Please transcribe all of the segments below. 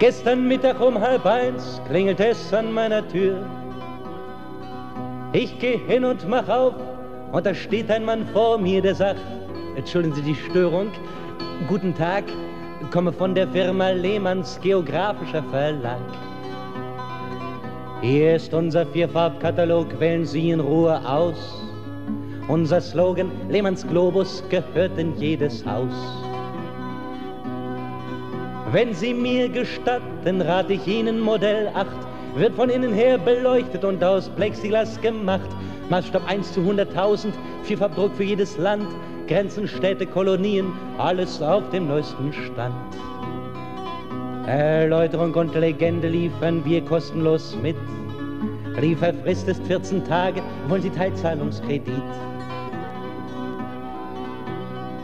Gestern Mittag um halb eins klingelt es an meiner Tür. Ich geh hin und mach auf und da steht ein Mann vor mir, der sagt, entschuldigen Sie die Störung, guten Tag, komme von der Firma Lehmanns Geografischer Verlag. Hier ist unser Vierfarbkatalog, wählen Sie in Ruhe aus. Unser Slogan Lehmanns Globus gehört in jedes Haus. Wenn Sie mir gestatten, rate ich Ihnen Modell 8, wird von innen her beleuchtet und aus Plexiglas gemacht. Maßstab 1 zu 100.000, Vierfarbdruck für jedes Land, Grenzen, Städte, Kolonien, alles auf dem neuesten Stand. Erläuterung und Legende liefern wir kostenlos mit. Lieferfrist ist 14 Tage, wollen Sie Teilzahlungskredit.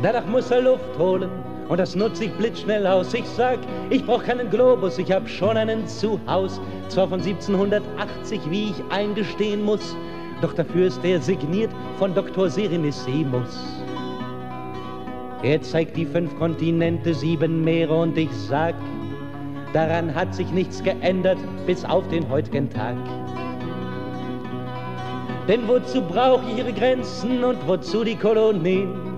Danach muss er Luft holen und das nutze ich blitzschnell aus. Ich sag, ich brauch keinen Globus, ich hab schon einen zu Haus. Zwar von 1780, wie ich eingestehen muss, doch dafür ist er signiert von Dr. Serenissimus. Er zeigt die fünf Kontinente, sieben Meere und ich sag, daran hat sich nichts geändert bis auf den heutigen Tag. Denn wozu brauche ich ihre Grenzen und wozu die Kolonien?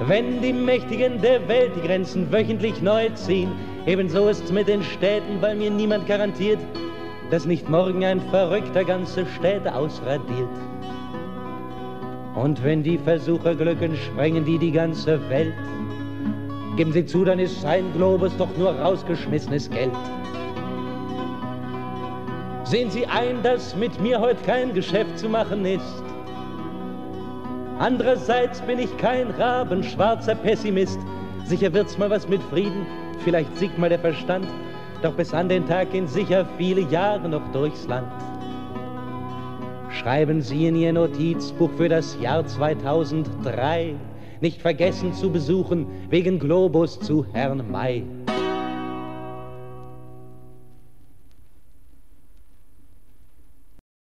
Wenn die Mächtigen der Welt die Grenzen wöchentlich neu ziehen. Ebenso ist's mit den Städten, weil mir niemand garantiert, dass nicht morgen ein Verrückter ganze Städte ausradiert. Und wenn die Versuche glücken, sprengen die die ganze Welt. Geben Sie zu, dann ist sein Globus doch nur rausgeschmissenes Geld. Sehen Sie ein, dass mit mir heute kein Geschäft zu machen ist. Andererseits bin ich kein rabenschwarzer Pessimist. Sicher wird's mal was mit Frieden, vielleicht siegt mal der Verstand. Doch bis an den Tag gehen sicher viele Jahre noch durchs Land. Schreiben Sie in Ihr Notizbuch für das Jahr 2003 nicht vergessen zu besuchen wegen Globus zu Herrn May.